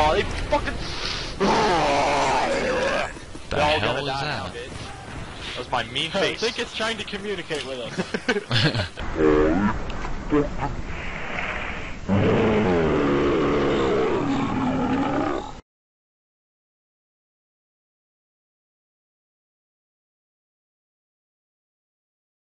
Oh, they fucking. The They're all hell gonna is die that? now, bitch. That was my mean I think it's trying to communicate with us.